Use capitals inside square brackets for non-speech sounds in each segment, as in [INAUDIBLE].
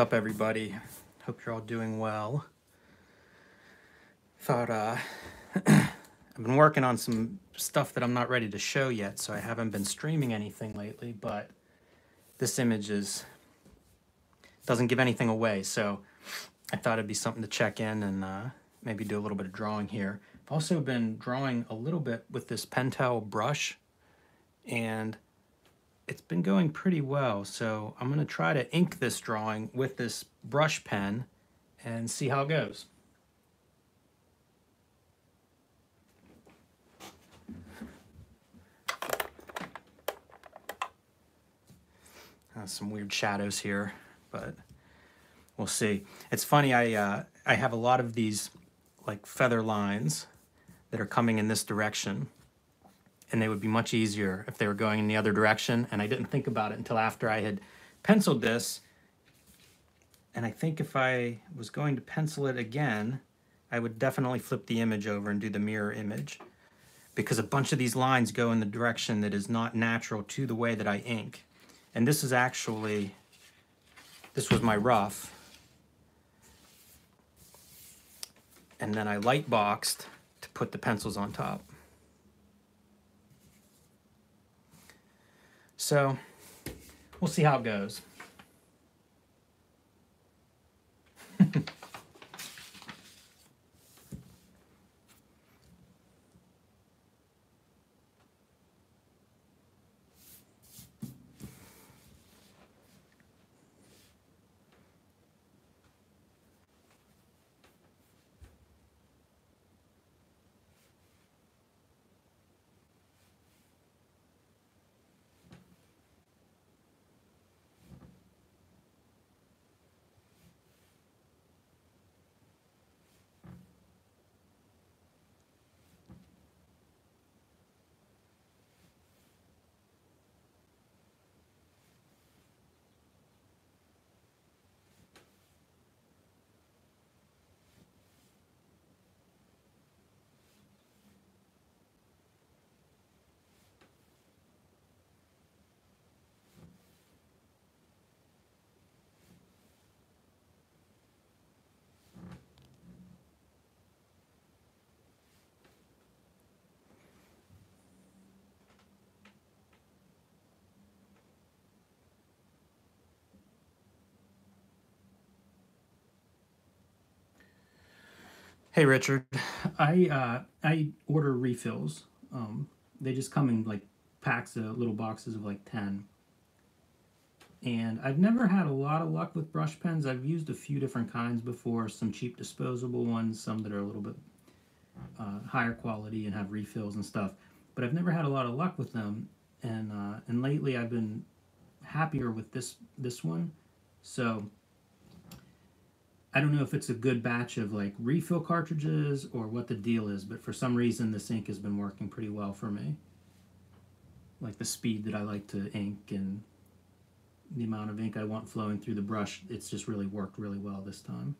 up, everybody? Hope you're all doing well. Thought uh, [CLEARS THROAT] I've been working on some stuff that I'm not ready to show yet, so I haven't been streaming anything lately. But this image is doesn't give anything away, so I thought it'd be something to check in and uh, maybe do a little bit of drawing here. I've also been drawing a little bit with this Pentel brush, and it's been going pretty well. So I'm to try to ink this drawing with this brush pen and see how it goes. Uh, some weird shadows here, but we'll see. It's funny, I, uh, I have a lot of these like feather lines that are coming in this direction and they would be much easier if they were going in the other direction. And I didn't think about it until after I had penciled this. And I think if I was going to pencil it again, I would definitely flip the image over and do the mirror image because a bunch of these lines go in the direction that is not natural to the way that I ink. And this is actually, this was my rough. And then I light boxed to put the pencils on top. So we'll see how it goes. [LAUGHS] Hey Richard, I uh, I order refills. Um, they just come in like packs of little boxes of like ten. And I've never had a lot of luck with brush pens. I've used a few different kinds before, some cheap disposable ones, some that are a little bit uh, higher quality and have refills and stuff. But I've never had a lot of luck with them. And uh, and lately I've been happier with this this one. So I don't know if it's a good batch of like refill cartridges or what the deal is, but for some reason this ink has been working pretty well for me. Like the speed that I like to ink and the amount of ink I want flowing through the brush, it's just really worked really well this time.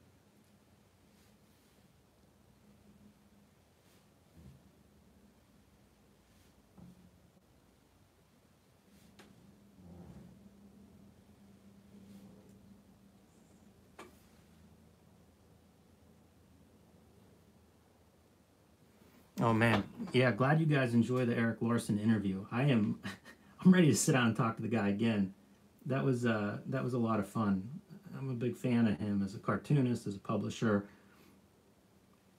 Oh man, yeah. Glad you guys enjoy the Erik Larsen interview. I am, [LAUGHS] I'm ready to sit down and talk to the guy again. That was uh, that was a lot of fun. I'm a big fan of him as a cartoonist, as a publisher.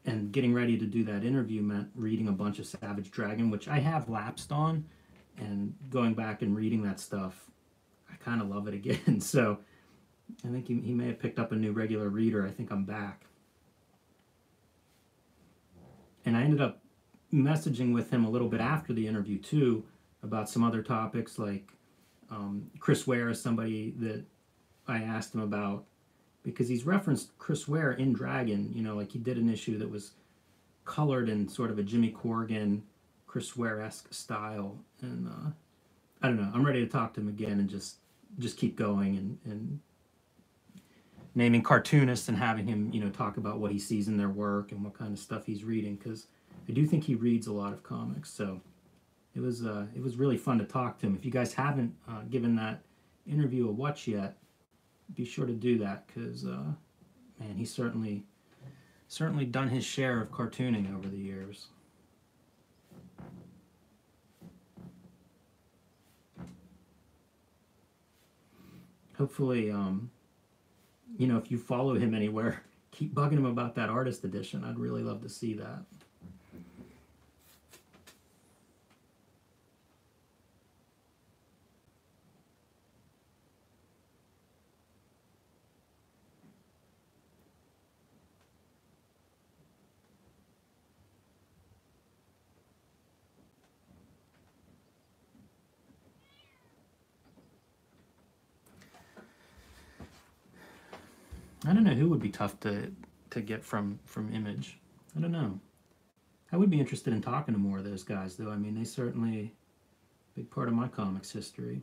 And getting ready to do that interview meant reading a bunch of Savage Dragon, which I have lapsed on, and going back and reading that stuff, I kind of love it again. [LAUGHS] So I think he, he may have picked up a new regular reader. I think I'm back. And I ended up messaging with him a little bit after the interview too about some other topics like um, Chris Ware is somebody that I asked him about because he's referenced Chris Ware in Dragon. You know, like he did an issue that was colored in sort of a Jimmy Corrigan, Chris Ware esque style, and uh, I don't know. I'm ready to talk to him again and just just keep going and and naming cartoonists and having him you know talk about what he sees in their work and what kind of stuff he's reading because I do think he reads a lot of comics, so it was uh, it was really fun to talk to him. If you guys haven't uh, given that interview a watch yet, be sure to do that because uh, man, he's certainly certainly done his share of cartooning over the years. Hopefully, um, you know, if you follow him anywhere, [LAUGHS] keep bugging him about that artist edition. I'd really love to see that. Don't know who would be tough to to get from from Image. I don't know. I would be interested in talking to more of those guys, though. I mean, they certainly big part of my comics history.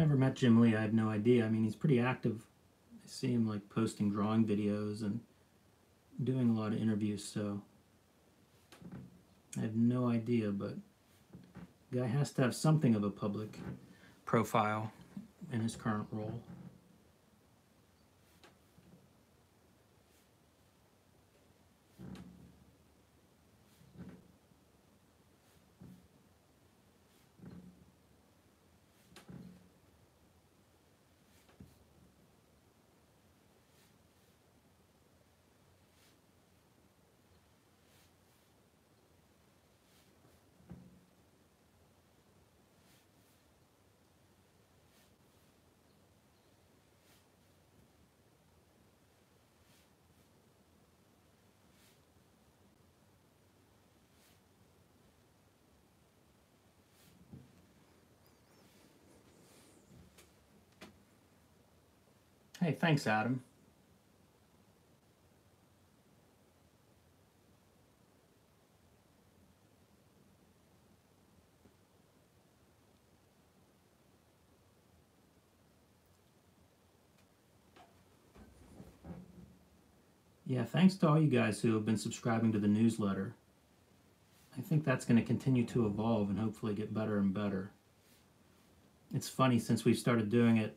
Never met Jim Lee. I have no idea. I mean, he's pretty active. I see him like posting drawing videos and doing a lot of interviews. So I have no idea, but the guy has to have something of a public profile in his current role. Hey, thanks, Adam. Yeah, thanks to all you guys who have been subscribing to the newsletter. I think that's going to continue to evolve and hopefully get better and better. It's funny, since we've started doing it,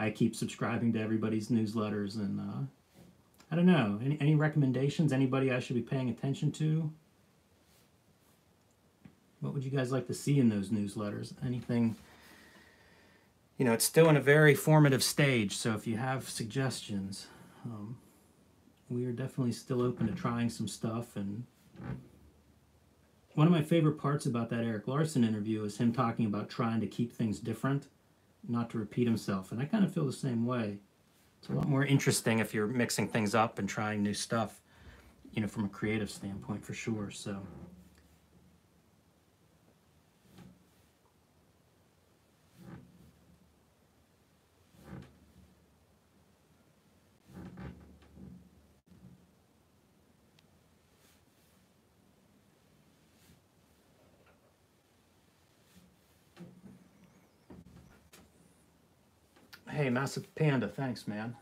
I keep subscribing to everybody's newsletters, and uh, I don't know. Any, any recommendations? Anybody I should be paying attention to? What would you guys like to see in those newsletters? Anything? You know, it's still in a very formative stage, so if you have suggestions, um, we are definitely still open to trying some stuff. And one of my favorite parts about that Erik Larsen interview is him talking about trying to keep things different not to repeat himself. And I kind of feel the same way. It's a lot more interesting if you're mixing things up and trying new stuff, you know, from a creative standpoint for sure. So. Massive Panda, thanks, man.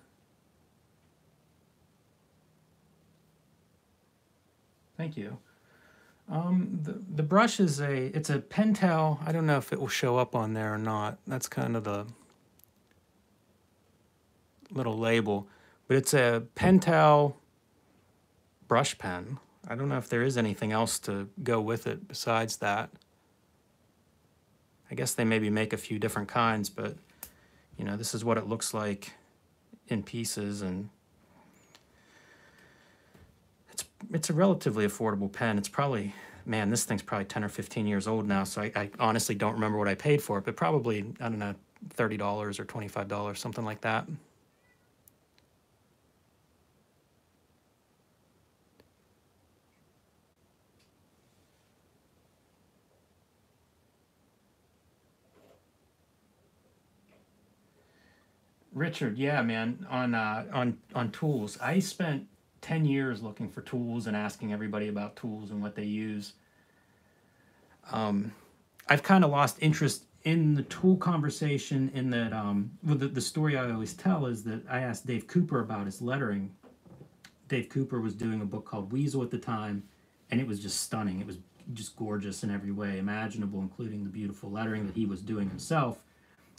Thank you. Um, the, the brush is a, it's a Pentel. I don't know if it will show up on there or not. That's kind of the little label. But it's a Pentel brush pen. I don't know if there is anything else to go with it besides that. I guess they maybe make a few different kinds, but you know, this is what it looks like in pieces and it's it's a relatively affordable pen. It's probably man, this thing's probably 10 or 15 years old now, so I, I honestly don't remember what I paid for it, but probably, I don't know, $30 or $25, something like that. Richard, yeah, man, on uh, on on tools. I spent ten years looking for tools and asking everybody about tools and what they use. Um, I've kind of lost interest in the tool conversation. In that, um, well, the, the story I always tell is that I asked Dave Cooper about his lettering. Dave Cooper was doing a book called Weasel at the time, and it was just stunning. It was just gorgeous in every way imaginable, including the beautiful lettering that he was doing himself.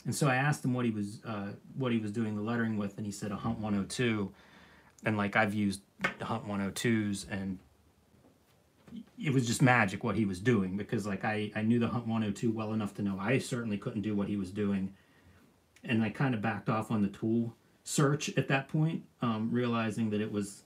And so I asked him what he was uh, what he was doing the lettering with, and he said a Hunt 102. And like I've used the Hunt 102s, and it was just magic what he was doing because like I I knew the Hunt 102 well enough to know I certainly couldn't do what he was doing, and I kind of backed off on the tool search at that point, um, realizing that it was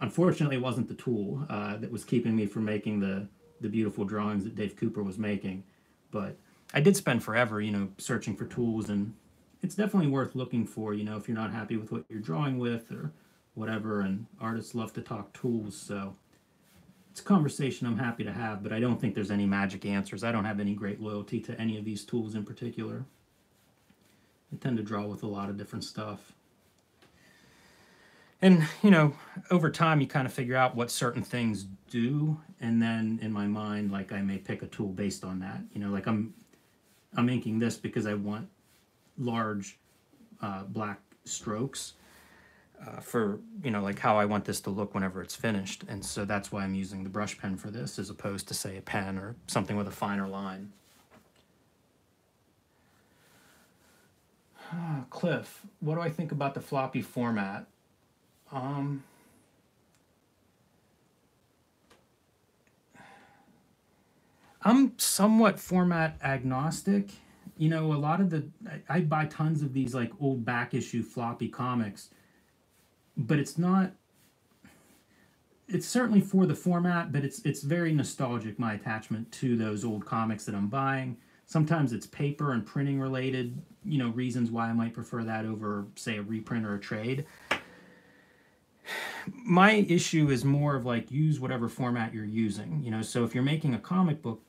unfortunately it wasn't the tool uh, that was keeping me from making the the beautiful drawings that Dave Cooper was making, but I did spend forever, you know, searching for tools, and it's definitely worth looking for, you know, if you're not happy with what you're drawing with or whatever. And artists love to talk tools, so it's a conversation I'm happy to have, but I don't think there's any magic answers. I don't have any great loyalty to any of these tools in particular. I tend to draw with a lot of different stuff. And, you know, over time you kind of figure out what certain things do, and then in my mind, like I may pick a tool based on that. You know, like I'm I'm inking this because I want large uh, black strokes uh, for, you know, like how I want this to look whenever it's finished. And so that's why I'm using the brush pen for this as opposed to, say, a pen or something with a finer line. [SIGHS] Cliff, what do I think about the floppy format? Um, I'm somewhat format agnostic. You know, a lot of the I, I buy tons of these like old back issue floppy comics, but it's not it's certainly for the format, but it's it's very nostalgic my attachment to those old comics that I'm buying. Sometimes it's paper and printing related, you know, reasons why I might prefer that over say a reprint or a trade. My issue is more of like use whatever format you're using, you know. So if you're making a comic book,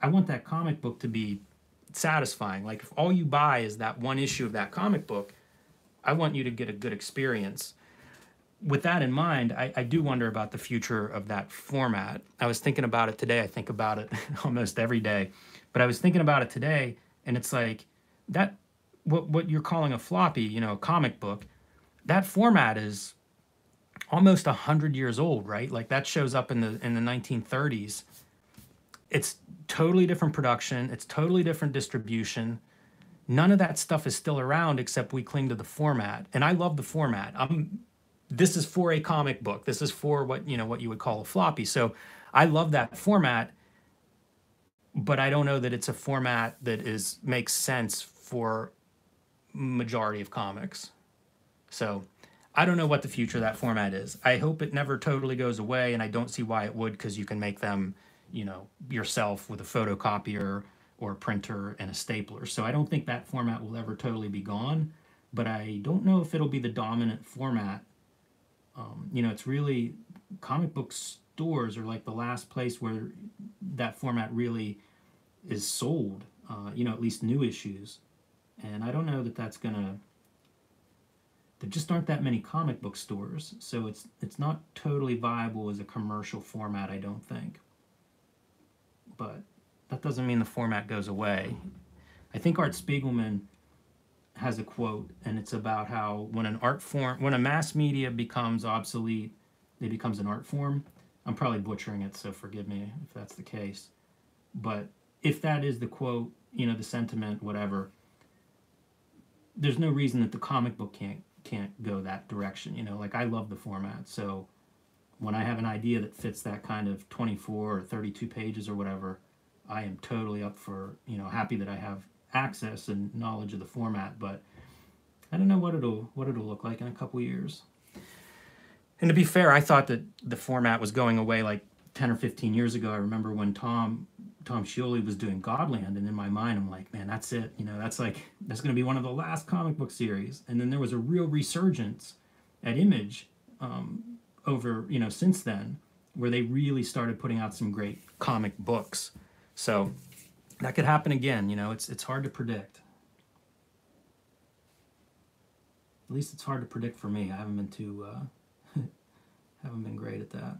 I want that comic book to be satisfying. Like if all you buy is that one issue of that comic book, I want you to get a good experience. With that in mind, I, I do wonder about the future of that format. I was thinking about it today. I think about it [LAUGHS] almost every day, but I was thinking about it today, and it's like that. What what you're calling a floppy, you know, a comic book, that format is almost a hundred years old, right? Like that shows up in the in the 1930s it's totally different production, it's totally different distribution. None of that stuff is still around except we cling to the format. And I love the format. I'm this is for a comic book. This is for what, you know, what you would call a floppy. So I love that format, but I don't know that it's a format that is makes sense for majority of comics. So I don't know what the future of that format is. I hope it never totally goes away, and I don't see why it would because you can make them you know, yourself with a photocopier or a printer and a stapler. So I don't think that format will ever totally be gone, but I don't know if it'll be the dominant format. Um, you know, it's really comic book stores are like the last place where that format really is sold. Uh, you know, at least new issues, and I don't know that that's gonna. There just aren't that many comic book stores, so it's it's not totally viable as a commercial format. I don't think but that doesn't mean the format goes away. I think Art Spiegelman has a quote, and it's about how when an art form, when a mass media becomes obsolete, it becomes an art form. I'm probably butchering it, so forgive me if that's the case. But if that is the quote, you know, the sentiment, whatever, there's no reason that the comic book can't can't go that direction. You know, like I love the format, so when I have an idea that fits that kind of 24 or 32 pages or whatever, I am totally up for, you know, happy that I have access and knowledge of the format, but I don't know what it'll what it'll look like in a couple years. And to be fair, I thought that the format was going away like 10 or 15 years ago. I remember when Tom Tom Scioli was doing Godland, and in my mind, I'm like, man, that's it. You know, that's like that's going to be one of the last comic book series. And then there was a real resurgence at Image um, over you know since then where they really started putting out some great comic books so that could happen again you know it's it's hard to predict At least it's hard to predict for me. I haven't been too uh, [LAUGHS] haven't been great at that.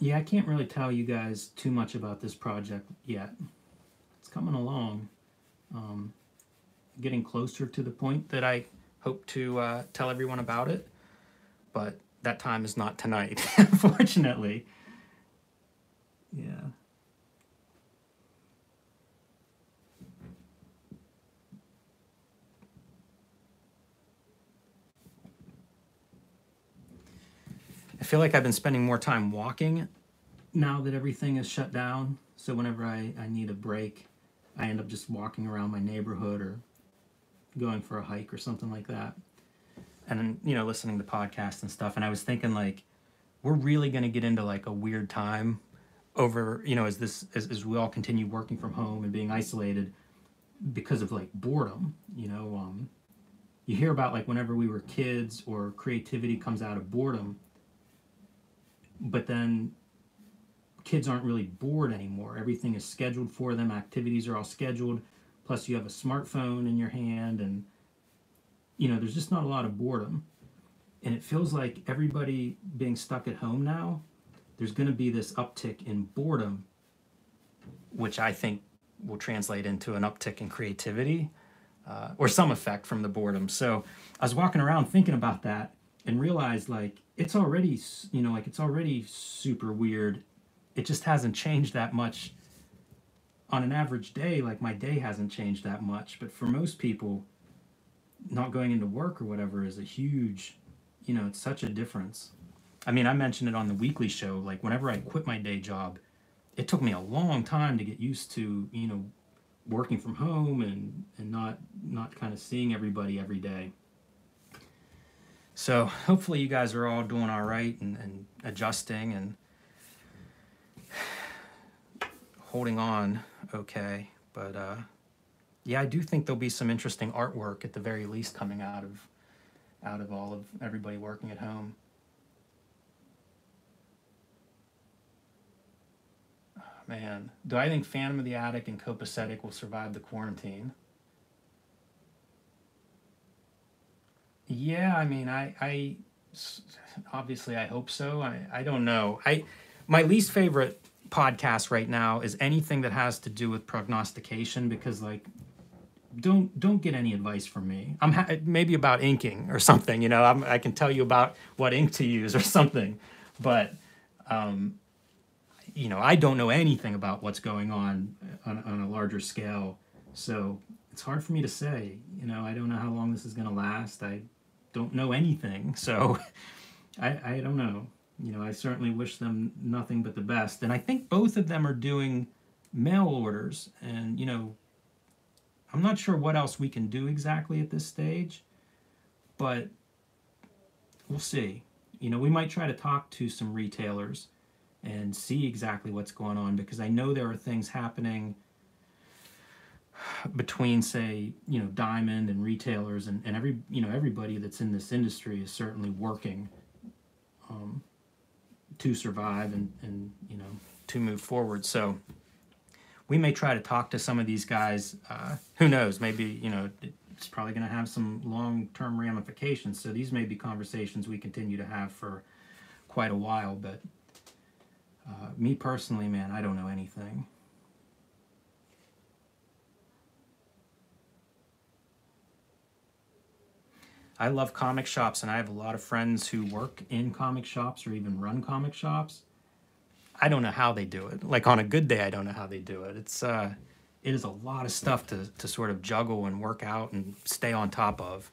Yeah, I can't really tell you guys too much about this project yet. It's coming along. Um, getting closer to the point that I hope to uh, tell everyone about it, but that time is not tonight, [LAUGHS] unfortunately. Yeah. I feel like I've been spending more time walking now that everything is shut down. So whenever I, I need a break, I end up just walking around my neighborhood or going for a hike or something like that. And you know, listening to podcasts and stuff. And I was thinking like, we're really going to get into like a weird time over, you know, as this, as, as we all continue working from home and being isolated because of like boredom, you know, um, you hear about like whenever we were kids or creativity comes out of boredom, but then kids aren't really bored anymore. Everything is scheduled for them. Activities are all scheduled. Plus, you have a smartphone in your hand, and you know, there's just not a lot of boredom. And it feels like everybody being stuck at home now, there's going to be this uptick in boredom, which I think will translate into an uptick in creativity uh, or some effect from the boredom. So I was walking around thinking about that and realized like it's already, you know, like it's already super weird. It just hasn't changed that much. On an average day like my day hasn't changed that much but for most people not going into work or whatever is a huge you know it's such a difference. I mean i mentioned it on the weekly show like whenever i quit my day job it took me a long time to get used to you know working from home and and not not kind of seeing everybody every day so hopefully you guys are all doing all right and, and adjusting and holding on okay. But uh, yeah, I do think there'll be some interesting artwork at the very least coming out of out of all of everybody working at home. Oh, man, do I think Phantom of the Attic and Copacetic will survive the quarantine? Yeah, I mean, I, I obviously I hope so. I, I don't know. I my least favorite podcast right now is anything that has to do with prognostication because like don't don't get any advice from me. I'm ha- maybe about inking or something. You know, I'm, i can tell you about what ink to use or [LAUGHS] something, but um, you know, I don't know anything about what's going on, on on a larger scale. So it's hard for me to say. You know, I don't know how long this is going to last. I don't know anything, [LAUGHS] so I I don't know you know, I certainly wish them nothing but the best. And I think both of them are doing mail orders. And, you know, I'm not sure what else we can do exactly at this stage, but we'll see. You know, we might try to talk to some retailers and see exactly what's going on because I know there are things happening between say you know diamond and retailers and, and every you know everybody that's in this industry is certainly working um, to survive and, and you know to move forward. So we may try to talk to some of these guys. Uh, who knows? Maybe you know it's probably going to have some long-term ramifications. So these may be conversations we continue to have for quite a while. But uh, me personally, man, I don't know anything. I love comic shops, and I have a lot of friends who work in comic shops or even run comic shops. I don't know how they do it. Like on a good day, I don't know how they do it. It's uh, it is a lot of stuff to to sort of juggle and work out and stay on top of.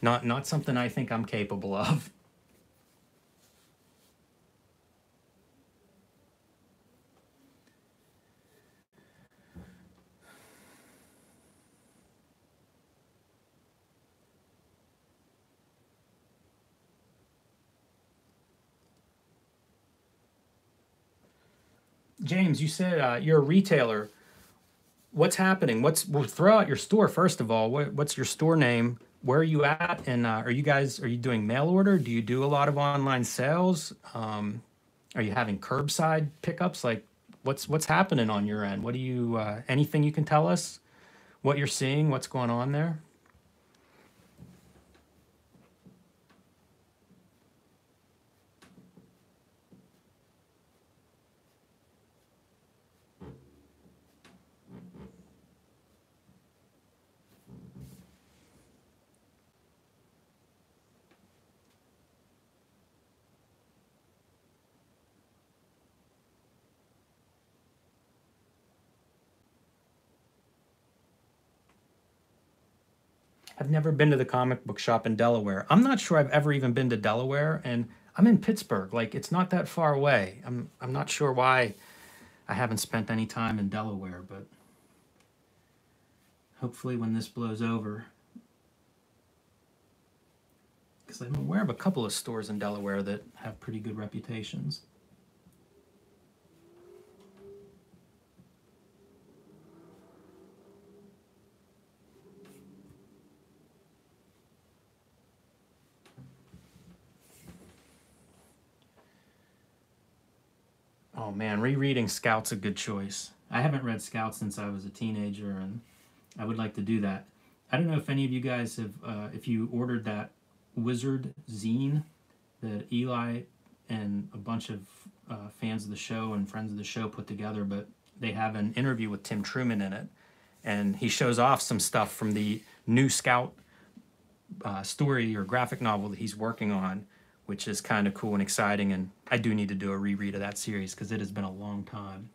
Not not something I think I'm capable of. [LAUGHS] James, you said uh, you're a retailer. What's happening? What's well, throw out your store first of all. What, what's your store name? Where are you at? And uh, are you guys are you doing mail order? Do you do a lot of online sales? Um, are you having curbside pickups? Like, what's what's happening on your end? What do you uh, anything you can tell us? What you're seeing? What's going on there? I've never been to the comic book shop in Delaware. I'm not sure I've ever even been to Delaware, and I'm in Pittsburgh. Like it's not that far away. I'm I'm not sure why I haven't spent any time in Delaware, but hopefully when this blows over, because I'm aware of a couple of stores in Delaware that have pretty good reputations. Oh man, rereading Scout's a good choice. I haven't read Scout since I was a teenager, and I would like to do that. I don't know if any of you guys have, uh, if you ordered that Wizard zine that Eli and a bunch of uh, fans of the show and friends of the show put together, but they have an interview with Tim Truman in it, and he shows off some stuff from the new Scout uh, story or graphic novel that he's working on which is kind of cool and exciting. And I do need to do a reread of that series because it has been a long time.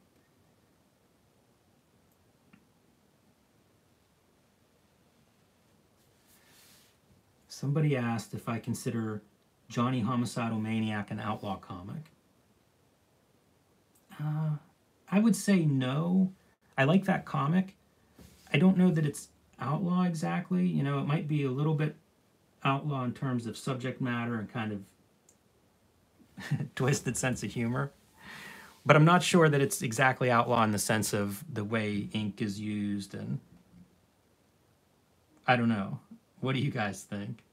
Somebody asked if I consider Johnny Homicidal Maniac an outlaw comic. Uh, I would say no. I like that comic. I don't know that it's outlaw exactly. You know, it might be a little bit outlaw in terms of subject matter and kind of [LAUGHS] twisted sense of humor. But I'm not sure that it's exactly outlaw in the sense of the way ink is used and I don't know. What do you guys think?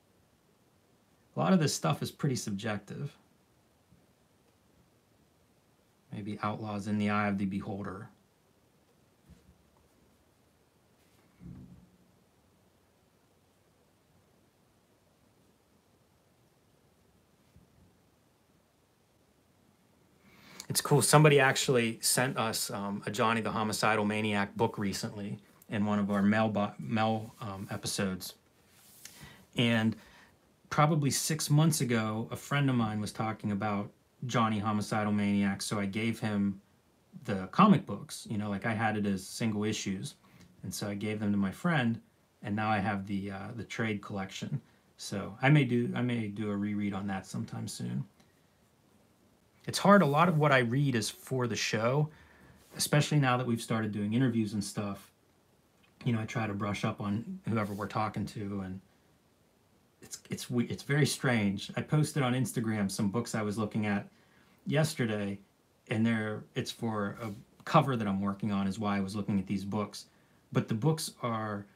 A lot of this stuff is pretty subjective. Maybe outlaws in the eye of the beholder. It's cool. Somebody actually sent us um, a Johnny the Homicidal Maniac book recently in one of our mail, mail um, episodes. And probably six months ago, a friend of mine was talking about Johnny Homicidal Maniac, so I gave him the comic books. You know, like I had it as single issues, and so I gave them to my friend, and now I have the uh, the trade collection. So I may do I may do a reread on that sometime soon. It's hard. A lot of what I read is for the show, especially now that we've started doing interviews and stuff. You know, I try to brush up on whoever we're talking to, and it's it's it's very strange. I posted on Instagram some books I was looking at yesterday, and there it's for a cover that I'm working on. Is why I was looking at these books, but the books are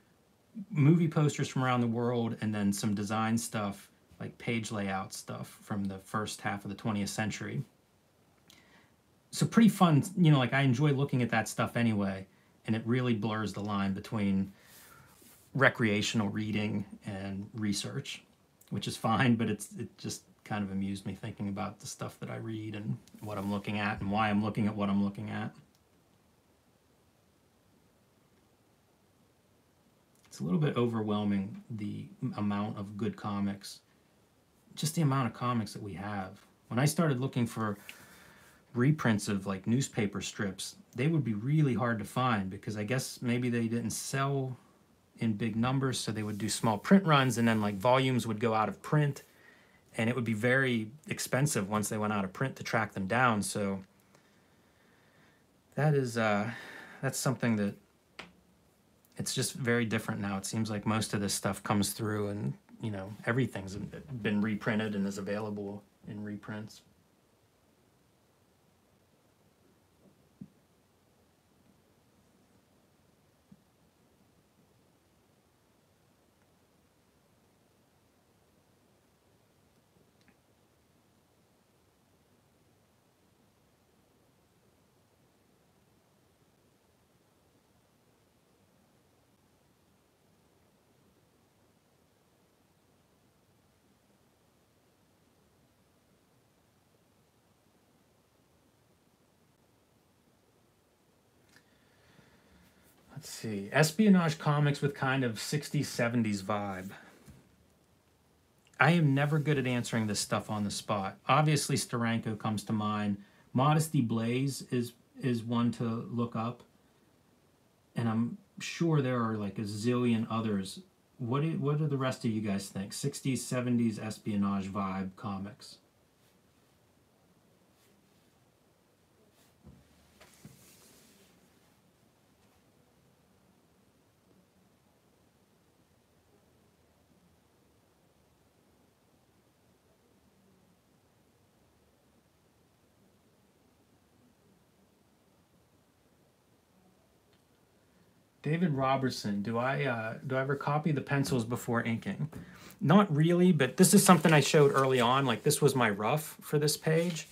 movie posters from around the world, and then some design stuff like page layout stuff from the first half of the 20th century so pretty fun you know like i enjoy looking at that stuff anyway and it really blurs the line between recreational reading and research which is fine but it's it just kind of amused me thinking about the stuff that i read and what i'm looking at and why i'm looking at what i'm looking at. It's a little bit overwhelming the amount of good comics just the amount of comics that we have. When i started looking for reprints of like newspaper strips, they would be really hard to find because I guess maybe they didn't sell in big numbers, so they would do small print runs and then like volumes would go out of print and it would be very expensive once they went out of print to track them down. So that is uh that's something that it's just very different now. It seems like most of this stuff comes through and you know everything's been reprinted and is available in reprints. See. Espionage comics with kind of 60s, 70s vibe. I am never good at answering this stuff on the spot. Obviously, Steranko comes to mind. Modesty Blaise is is one to look up. And I'm sure there are like a zillion others. What do, what do the rest of you guys think? 60s, 70s espionage vibe comics. David Robertson, do I uh, do I ever copy the pencils before inking? Not really, but this is something I showed early on. Like this was my rough for this page,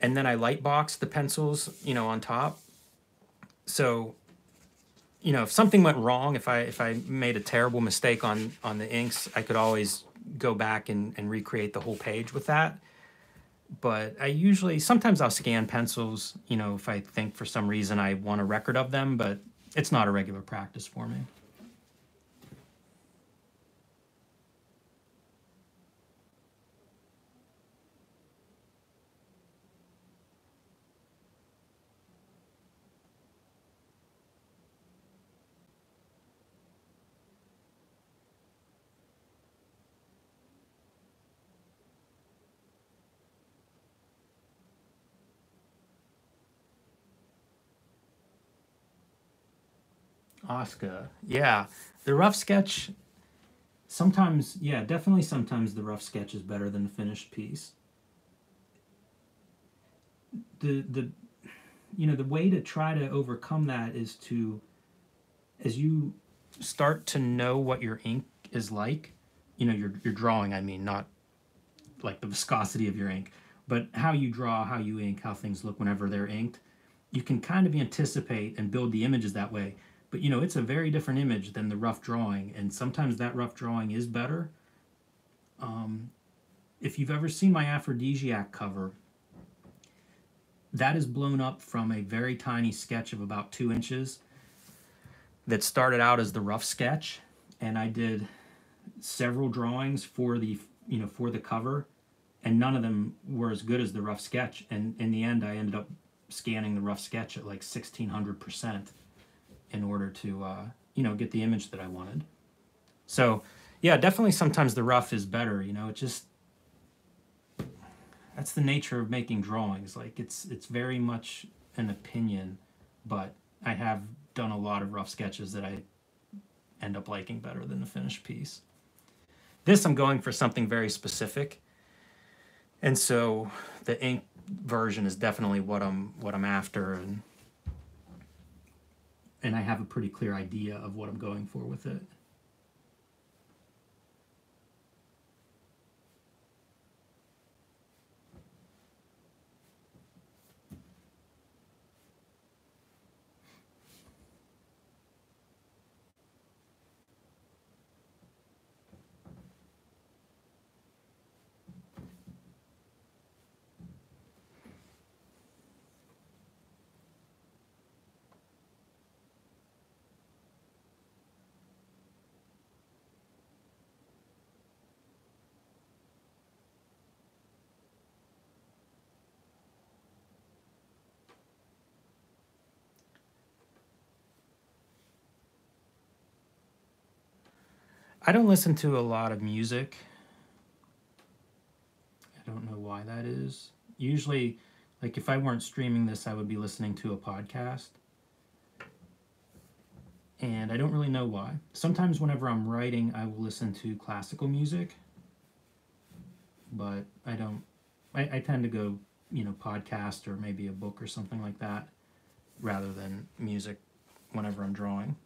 and then I light boxed the pencils, you know, on top. So, you know, if something went wrong, if I if I made a terrible mistake on on the inks, I could always go back and, and recreate the whole page with that. But I usually sometimes I'll scan pencils, you know, if I think for some reason I want a record of them, but it's not a regular practice for me. Oscar. Yeah. The rough sketch sometimes yeah, definitely sometimes the rough sketch is better than the finished piece. The the you know, the way to try to overcome that is to as you start to know what your ink is like, you know, your your drawing, I mean, not like the viscosity of your ink, but how you draw, how you ink, how things look whenever they're inked, you can kind of anticipate and build the images that way but you know it's a very different image than the rough drawing and sometimes that rough drawing is better. Um, if you've ever seen my Afrodisiac cover that is blown up from a very tiny sketch of about two inches that started out as the rough sketch and i did several drawings for the you know for the cover and none of them were as good as the rough sketch and in the end i ended up scanning the rough sketch at like 1600 percent in order to uh, you know get the image that I wanted. So yeah, definitely sometimes the rough is better. You know, it just that's the nature of making drawings. Like it's it's very much an opinion, but I have done a lot of rough sketches that I end up liking better than the finished piece. This I'm going for something very specific. And so the ink version is definitely what I'm what I'm after and and I have a pretty clear idea of what I'm going for with it. I don't listen to a lot of music. I don't know why that is. Usually, like if I weren't streaming this, I would be listening to a podcast. And I don't really know why. Sometimes, whenever I'm writing, I will listen to classical music. But I don't, I, I tend to go, you know, podcast or maybe a book or something like that rather than music whenever I'm drawing.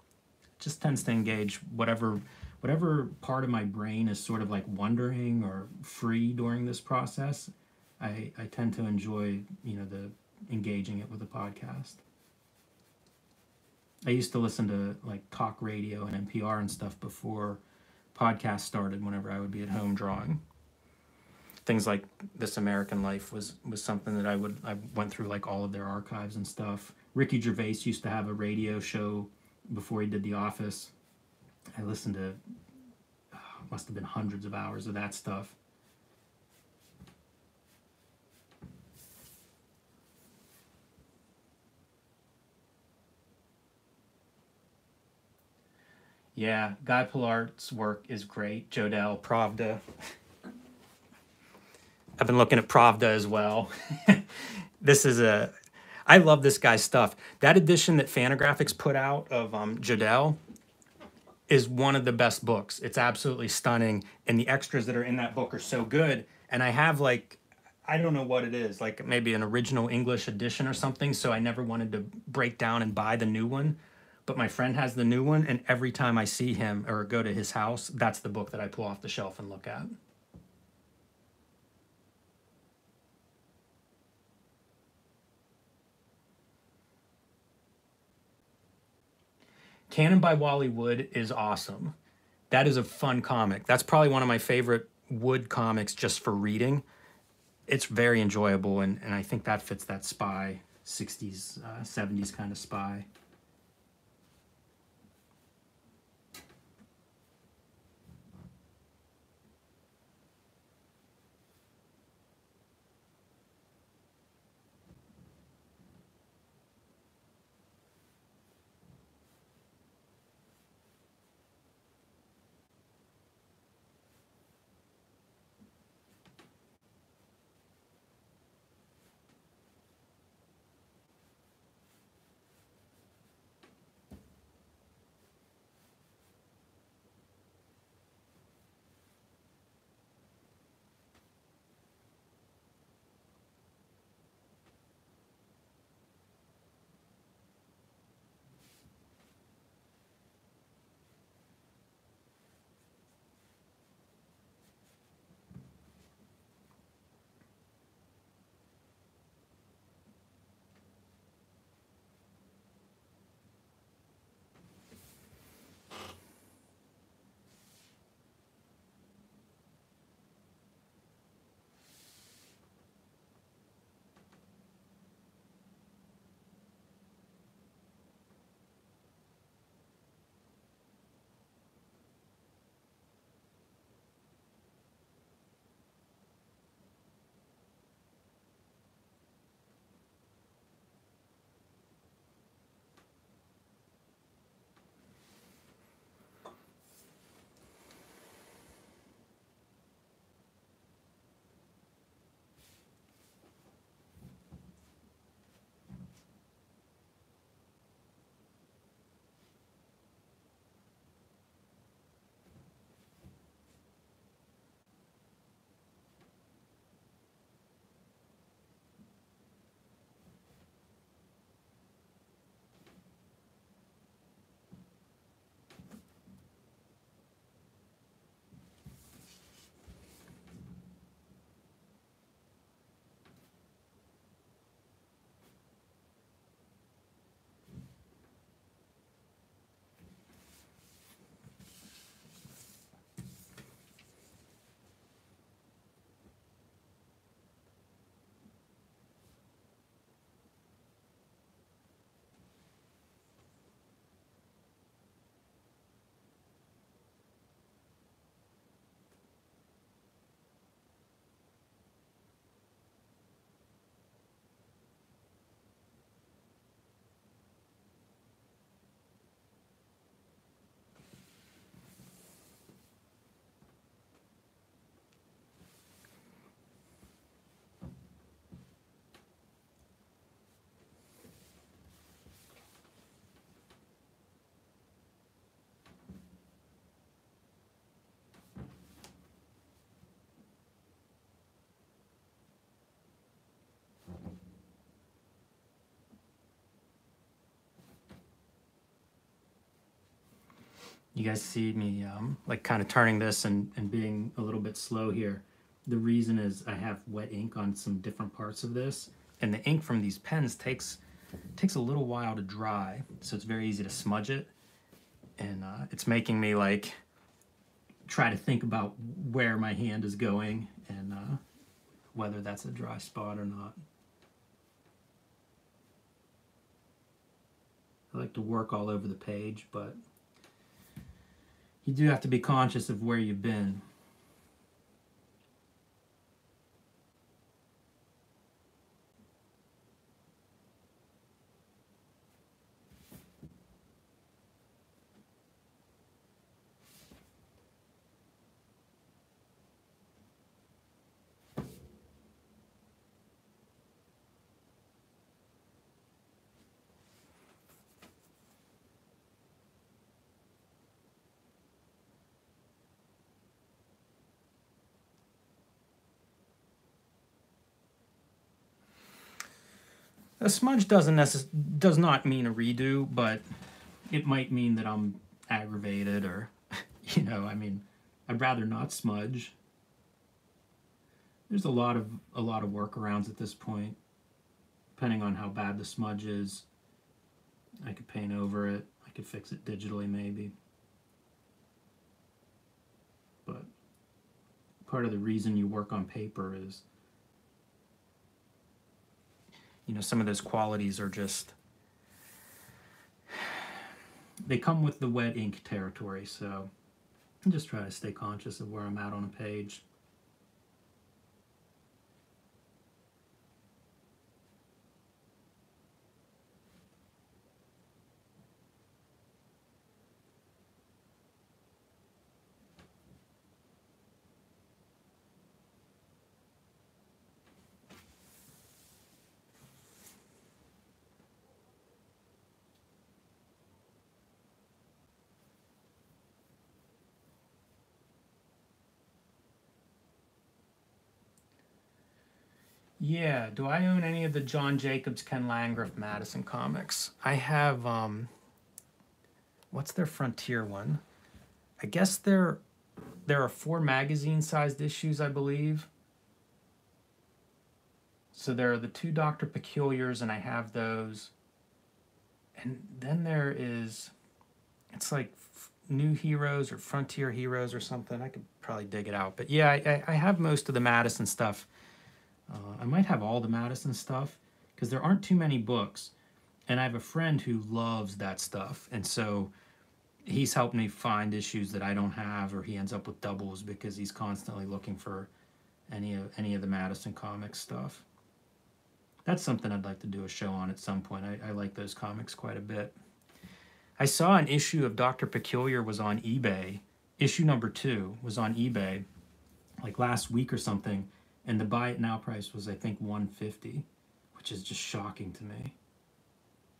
It just tends to engage whatever whatever part of my brain is sort of like wondering or free during this process, I, I tend to enjoy, you know, the engaging it with a podcast. I used to listen to like talk radio and NPR and stuff before podcasts started whenever I would be at home drawing. Things like This American Life was was something that I would I went through like all of their archives and stuff. Ricky Gervais used to have a radio show before he did The Office. I listened to uh, must have been hundreds of hours of that stuff. Yeah, Guy Peellaert's work is great. Jodelle, Pravda. I've been looking at Pravda as well. [LAUGHS] this is a, I love this guy's stuff. That edition that Fantagraphics put out of um, Jodelle is one of the best books. It's absolutely stunning, and the extras that are in that book are so good. And I have like, I don't know what it is, like maybe an original English edition or something. So I never wanted to break down and buy the new one but my friend has the new one and every time i see him or go to his house that's the book that i pull off the shelf and look at Cannon by Wally Wood is awesome. That is a fun comic. That's probably one of my favorite Wood comics just for reading. It's very enjoyable, and, and I think that fits that spy, 60s, uh, 70s kind of spy. You guys see me um, like kind of turning this and, and being a little bit slow here. The reason is I have wet ink on some different parts of this and the ink from these pens takes takes a little while to dry so it's very easy to smudge it and uh, it's making me like try to think about where my hand is going and uh, whether that's a dry spot or not. I like to work all over the page, but you do have to be conscious of where you've been. A smudge doesn't necess- does not mean a redo, but it might mean that I'm aggravated or, [LAUGHS] you know, I mean, I'd rather not smudge. There's a lot of a lot of workarounds at this point, depending on how bad the smudge is. I could paint over it. I could fix it digitally, maybe. But part of the reason you work on paper is you know some of those qualities are just they come with the wet ink territory so I'm just try to stay conscious of where i'm at on a page Yeah, do I own any of the John Jacobs, Ken Landgraf, Madison comics? I have um what's their Frontier one? I guess there there are four magazine sized issues, I believe. So there are the two Dr. Peculiars and I have those. And then there is it's like New Heroes or Frontier Heroes or something. I could probably dig it out. But yeah, I I have most of the Madison stuff. Uh, I might have all the Madison stuff because there aren't too many books. And I have a friend who loves that stuff. And so he's helped me find issues that I don't have, or he ends up with doubles because he's constantly looking for any of any of the Madison comics stuff. That's something I'd like to do a show on at some point. I, I like those comics quite a bit. I saw an issue of Dr. Peculiar was on eBay. Issue number two was on eBay like last week or something and the buy it now price was I think 150, which is just shocking to me.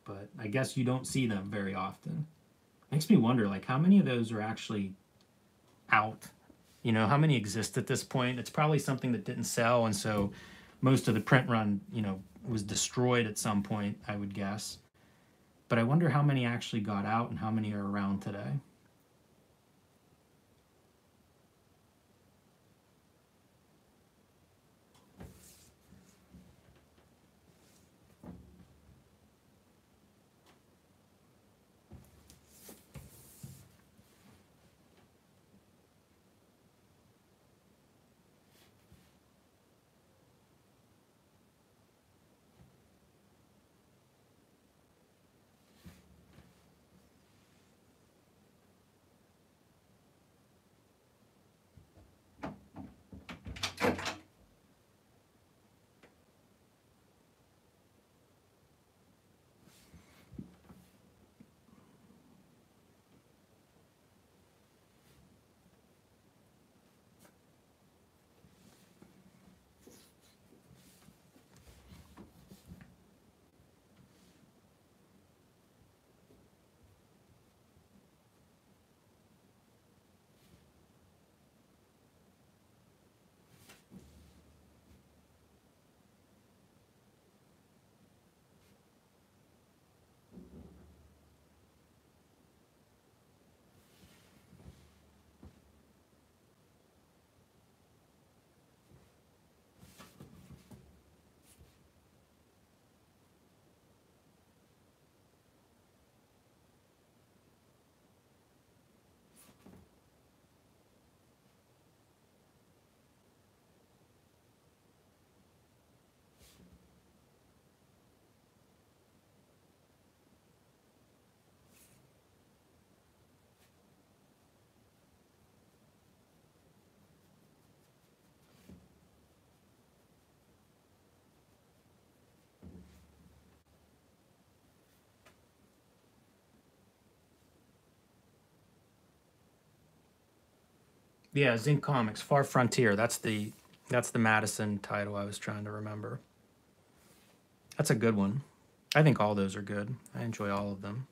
But I guess you don't see them very often. Makes me wonder like how many of those are actually out? You know, how many exist at this point? It's probably something that didn't sell and so most of the print run, you know, was destroyed at some point, I would guess. But I wonder how many actually got out and how many are around today. Yeah, Zinc Comics, Far Frontier. That's the that's the Madison title I was trying to remember. That's a good one. I think all those are good. I enjoy all of them.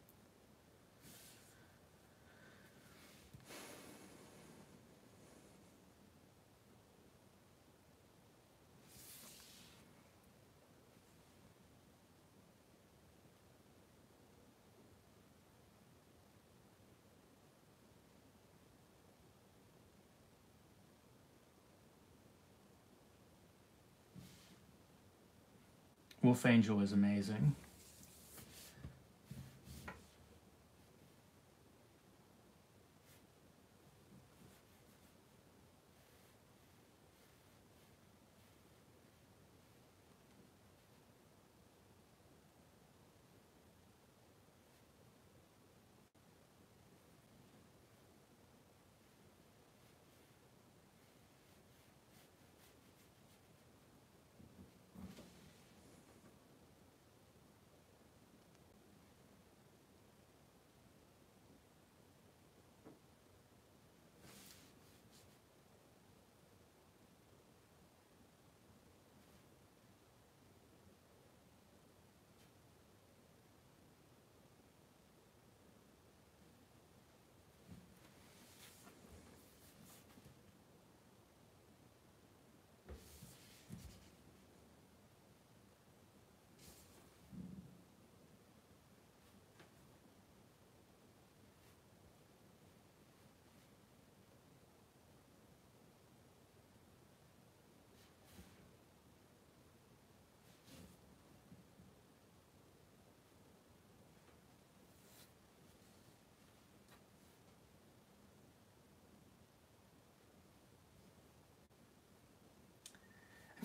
Wolf Angel is amazing.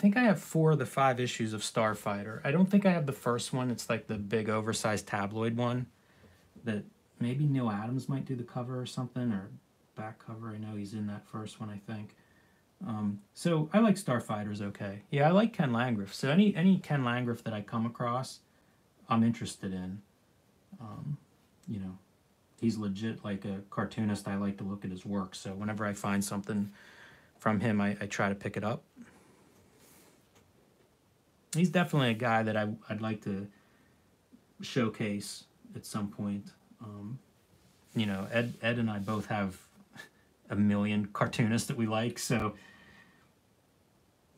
Think I have four of the five issues of Starfighter. I don't think I have the first one. It's like the big oversized tabloid one that maybe Neal Adams might do the cover or something or back cover. I know he's in that first one, I think. Um, so I like Starfighter's okay. Yeah, I like Ken Landgraf. So any any Ken Landgraf that I come across, I'm interested in. Um, you know, he's legit like a cartoonist. I like to look at his work. So whenever I find something from him, I, I try to pick it up he's definitely a guy that I, I'd like to showcase at some point. Um, you know, Ed, Ed and I both have [LAUGHS] a million cartoonists that we like, so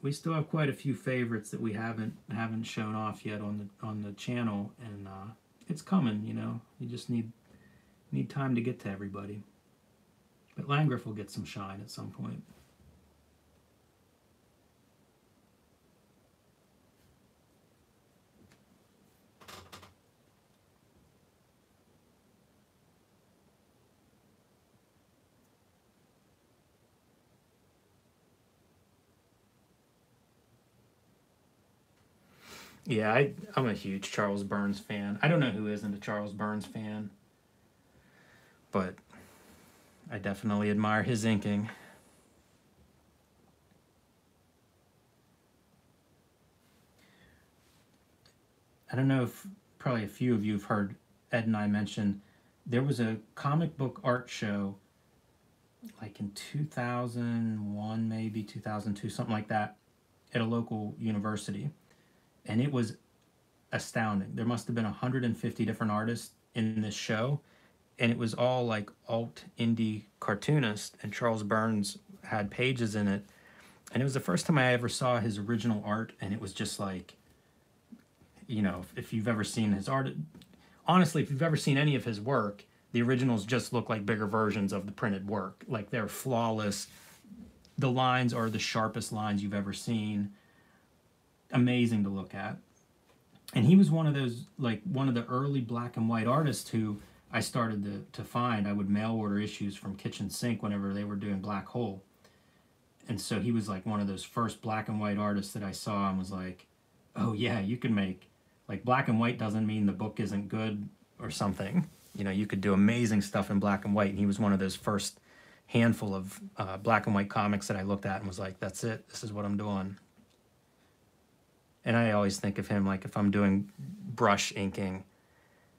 we still have quite a few favorites that we haven't haven't shown off yet on the on the channel, and uh, it's coming. You know, you just need need time to get to everybody. But Landgraf will get some shine at some point. Yeah, I, I'm a huge Charles Burns fan. I don't know who isn't a Charles Burns fan, but I definitely admire his inking. I don't know if probably a few of you have heard Ed and I mention there was a comic book art show like in 2001 maybe 2002 something like that at a local university and it was astounding. There must have been 150 different artists in this show, and it was all like alt indie cartoonists, and Charles Burns had pages in it. And it was the first time I ever saw his original art, and it was just like, you know, if you've ever seen his art, honestly, if you've ever seen any of his work, the originals just look like bigger versions of the printed work. Like they're flawless. The lines are the sharpest lines you've ever seen amazing to look at. And he was one of those, like one of the early black and white artists who I started to, to find. I would mail order issues from Kitchen Sink whenever they were doing Black Hole. And so he was like one of those first black and white artists that I saw and was like, oh yeah, you can make, like black and white doesn't mean the book isn't good or something. You know, you could do amazing stuff in black and white. And he was one of those first handful of uh, black and white comics that I looked at and was like, that's it. This is what I'm doing and I always think of him like if I'm doing brush inking,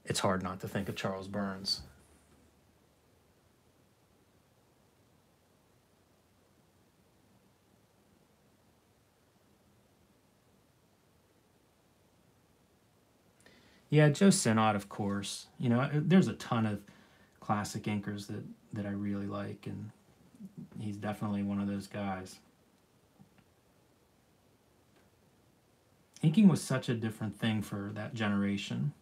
it's hard not to think of Charles Burns. Yeah, Joe Sinnott, of course. You know, uh, there's a ton of classic inkers that, that I really like, and he's definitely one of those guys. Inking was such a different thing for that generation.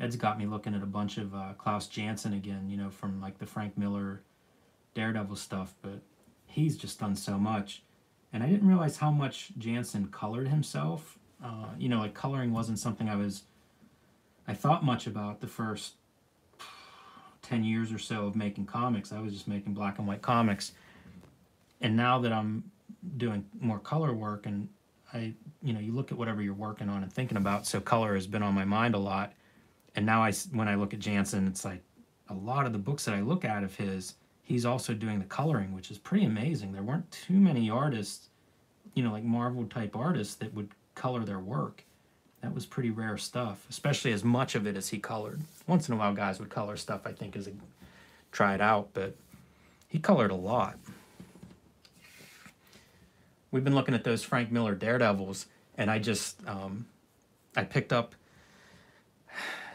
Ed's got me looking at a bunch of uh, Klaus Janson again, you know, from like the Frank Miller Daredevil stuff, but he's just done so much. And I didn't realize how much Janson colored himself. Uh, you know, like coloring wasn't something I was, I thought much about the first 10 years or so of making comics. I was just making black and white comics. And now that I'm doing more color work and I, you know, you look at whatever you're working on and thinking about. So color has been on my mind a lot. And now I, when I look at Janson, it's like a lot of the books that I look at of his, he's also doing the coloring, which is pretty amazing. There weren't too many artists, you know, like Marvel type artists that would color their work. That was pretty rare stuff, especially as much of it as he colored. Once in a while, guys would color stuff, I think, as a try it out, but he colored a lot. We've been looking at those Frank Miller Daredevils, and I just, um, I picked up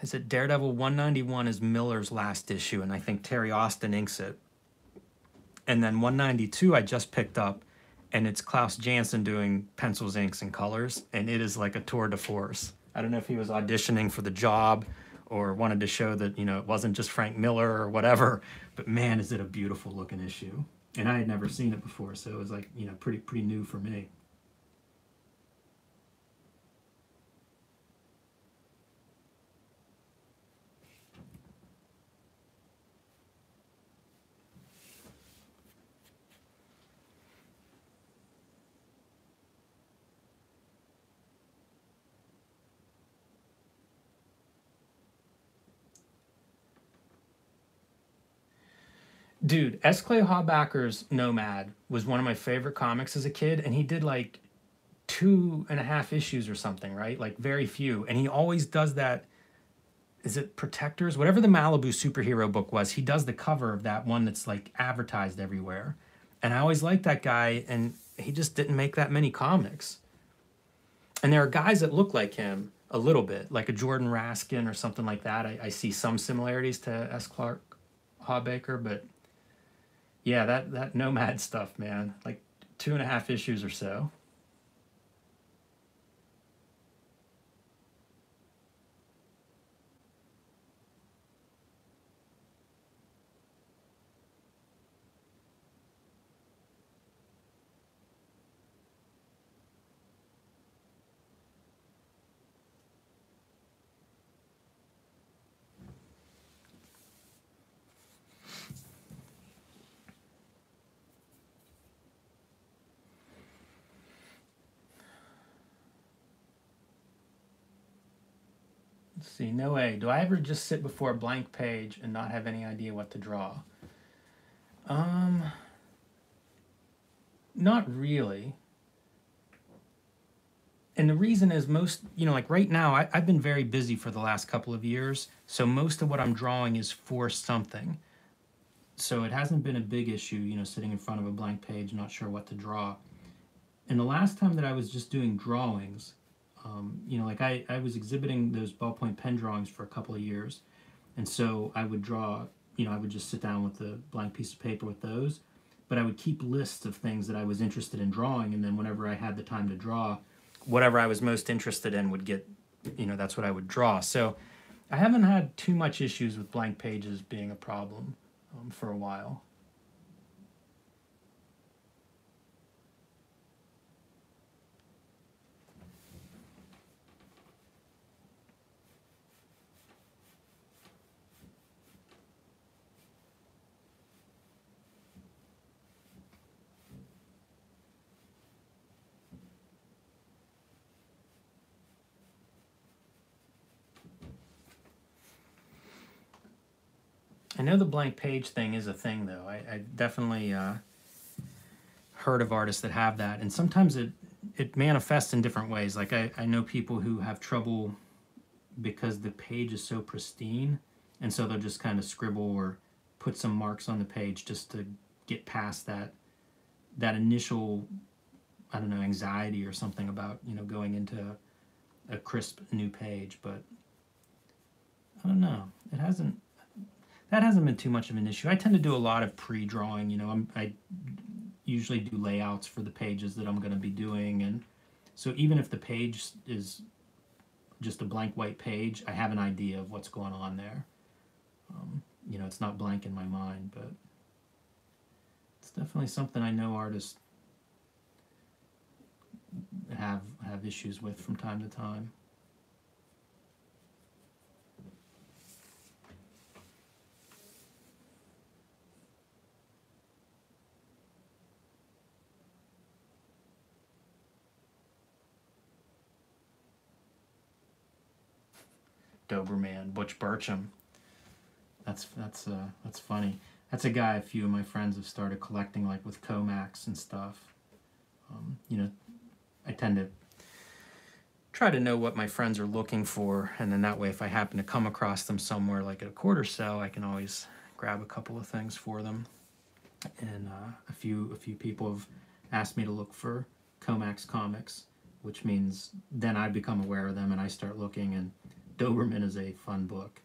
is it Daredevil 191 is Miller's last issue, and I think Terry Austin inks it. And then 192 I just picked up, and it's Klaus Janson doing pencils, inks, and colors, and it is like a tour de force. I don't know if he was auditioning for the job or wanted to show that, you know, it wasn't just Frank Miller or whatever, but man, is it a beautiful looking issue. And I had never seen it before, so it was like, you know, pretty pretty new for me. Dude, S. Clay Hawbaker's Nomad was one of my favorite comics as a kid, and he did like two and a half issues or something, right? Like very few. And he always does that. Is it Protectors? Whatever the Malibu superhero book was, he does the cover of that one that's like advertised everywhere. And I always liked that guy, and he just didn't make that many comics. And there are guys that look like him a little bit, like a Jordan Raskin or something like that. I, I see some similarities to S. Clark Hawbaker, but yeah, that that Nomad stuff, man. Like two and a half issues or so. see, no way. Do I ever just sit before a blank page and not have any idea what to draw? Um, not really. And the reason is most, you know, like right now, I, I've been very busy for the last couple of years. So most of what I'm drawing is for something. So it hasn't been a big issue, you know, sitting in front of a blank page, not sure what to draw. And the last time that I was just doing drawings, um, you know, like I, I was exhibiting those ballpoint pen drawings for a couple of years. And so I would draw, you know, I would just sit down with a blank piece of paper with those. But I would keep lists of things that I was interested in drawing. And then whenever I had the time to draw, whatever I was most interested in would get, you know, that's what I would draw. So I haven't had too much issues with blank pages being a problem um, for a while. I know the blank page thing is a thing, though. I, I definitely uh, heard of artists that have that, and sometimes it it manifests in different ways. Like I, I know people who have trouble because the page is so pristine, and so they'll just kind of scribble or put some marks on the page just to get past that that initial I don't know anxiety or something about you know going into a crisp new page, but I don't know. It hasn't that hasn't been too much of an issue. I tend to do a lot of pre-drawing. You know, I'm, I usually do layouts for the pages that I'm going to be doing, and so even if the page is just a blank white page, I have an idea of what's going on there. Um, you know, it's not blank in my mind, but it's definitely something I know artists have have issues with from time to time. Doberman, Butch Burcham. That's that's uh, that's funny. That's a guy a few of my friends have started collecting, like with Comax and stuff. Um, you know, I tend to try to know what my friends are looking for, and then that way, if I happen to come across them somewhere, like at a quarter sale, I can always grab a couple of things for them. And uh, a few a few people have asked me to look for Comax comics, which means then I become aware of them and I start looking and Doberman is a fun book.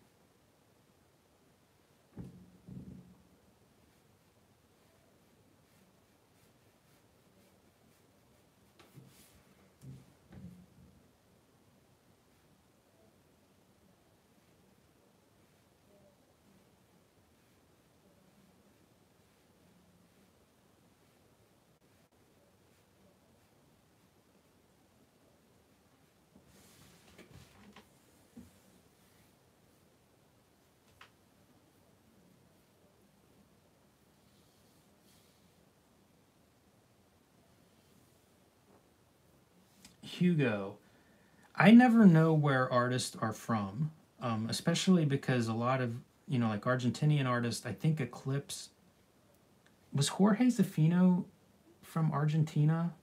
Hugo, I never know where artists are from, um, especially because a lot of you know like Argentinian artists. I think Eclipse was Jorge Zaffino from Argentina.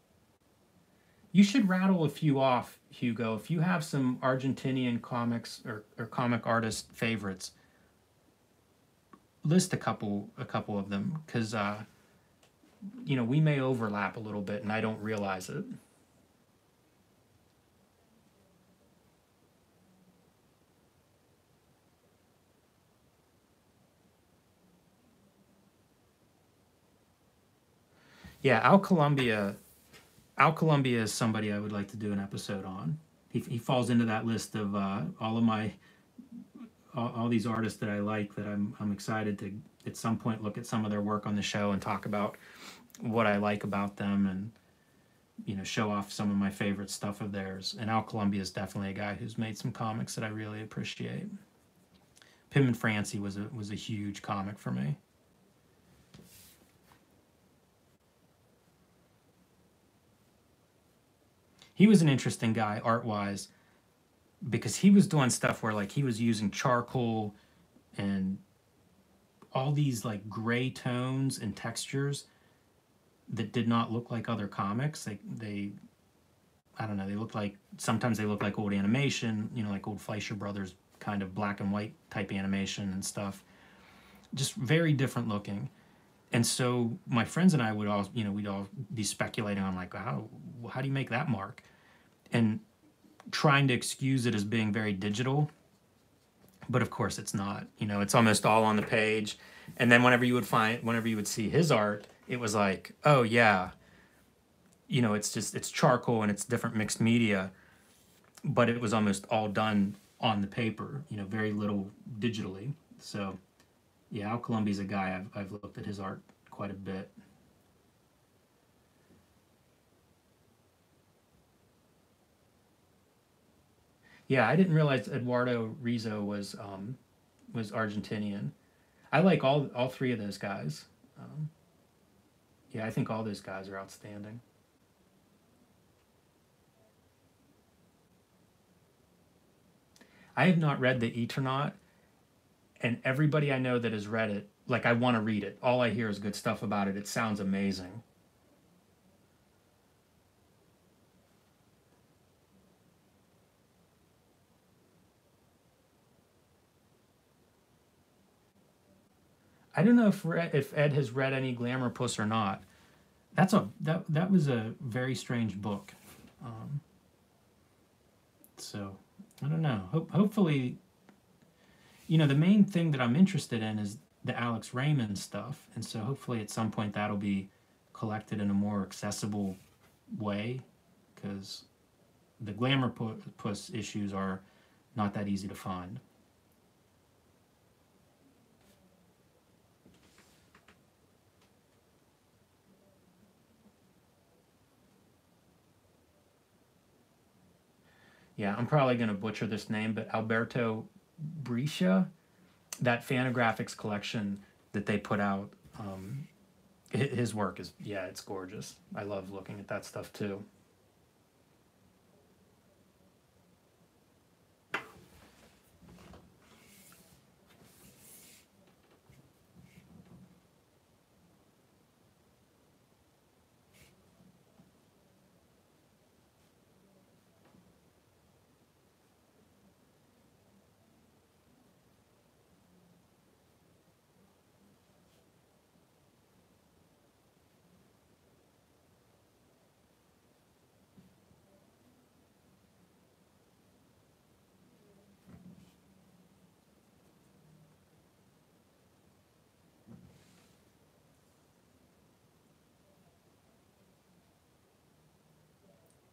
You should rattle a few off, Hugo. If you have some Argentinian comics or, or comic artist favorites, list a couple a couple of them because uh, you know we may overlap a little bit and I don't realize it. Yeah, Al Columbia. Al Columbia is somebody I would like to do an episode on. He, he falls into that list of uh, all of my all, all these artists that I like that I'm I'm excited to at some point look at some of their work on the show and talk about what I like about them and you know show off some of my favorite stuff of theirs. And Al Columbia is definitely a guy who's made some comics that I really appreciate. Pim and Francie was a was a huge comic for me. He was an interesting guy art wise because he was doing stuff where like he was using charcoal and all these like gray tones and textures that did not look like other comics. They they I don't know, they look like sometimes they look like old animation, you know, like old Fleischer Brothers kind of black and white type animation and stuff. Just very different looking. And so my friends and I would all, you know, we'd all be speculating on like how how do you make that mark? And trying to excuse it as being very digital. But of course it's not. You know, it's almost all on the page. And then whenever you would find whenever you would see his art, it was like, oh yeah, you know, it's just it's charcoal and it's different mixed media, but it was almost all done on the paper, you know, very little digitally. So yeah, Al Columbia's a guy I've I've looked at his art quite a bit. Yeah, I didn't realize Eduardo Risso was um, was Argentinian. I like all all three of those guys. Um, yeah, I think all those guys are outstanding. I have not read the Eternaut, and everybody I know that has read it, like I want to read it. All I hear is good stuff about it. It sounds amazing. I don't know if if Ed has read any Glamour Puss or not. that's a that that was a very strange book. Um, so I don't know. Hope hopefully, you know, the main thing that I'm interested in is the Alex Raymond stuff, and so hopefully at some point that'll be collected in a more accessible way, because the glamour pu- puss issues are not that easy to find. Yeah, I'm probably going to butcher this name, but Alberto Breccia, that Fantagraphics collection that they put out, um, his work is, yeah, it's gorgeous. I love looking at that stuff too.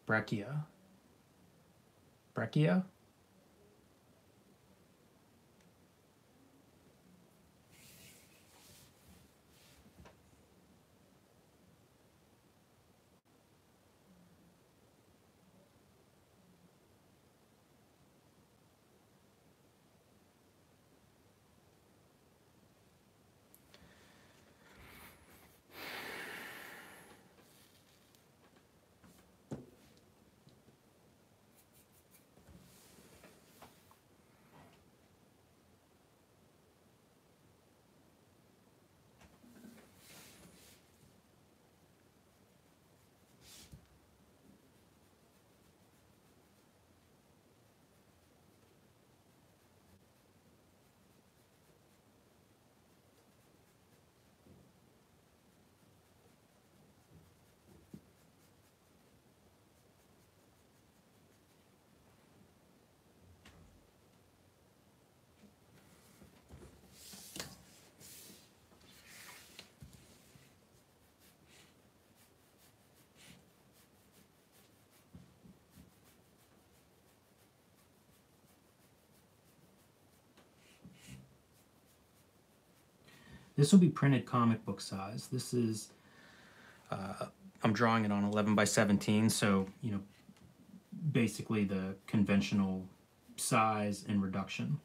Breccia. Breccia? This will be printed comic book size. This is, uh, I'm drawing it on 11 by 17, so, you know, basically the conventional size and reduction.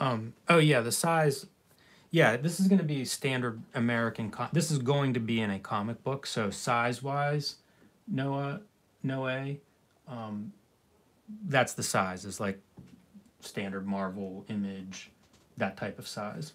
Um, oh yeah, the size. Yeah, this is going to be standard American. This is going to be in a comic book, so size wise, Noah, Noah, um, that's the size. Is like standard Marvel image, that type of size.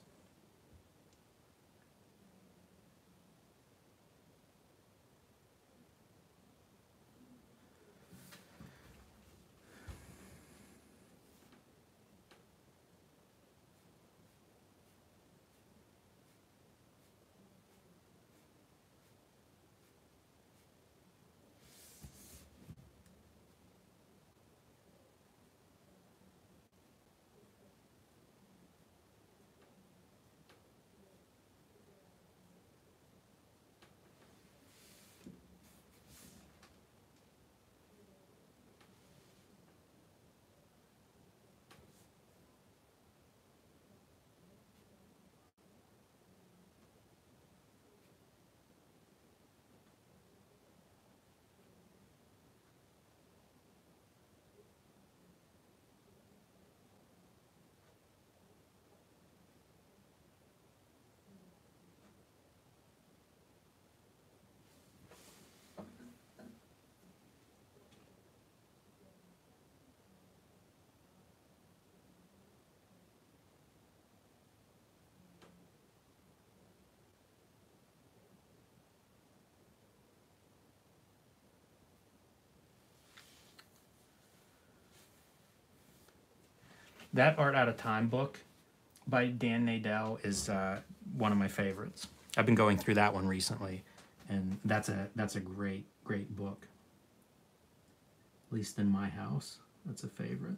That Art Out of Time book by Dan Nadel is uh, one of my favorites. I've been going through that one recently, and that's a that's a great great book. At least in my house, that's a favorite.